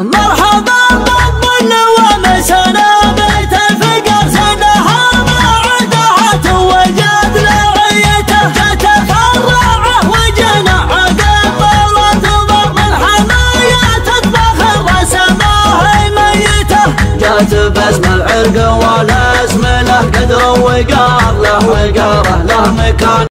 مرحبا بالظل ومسنا بيت الفقر سنها ما عدها توجد لعيته تتفرع وجنا عقب وتضر من حماية تطبخ رسماه ميتة. جات باسم العرق والاسم له قدر وقار له وقاره له مكان.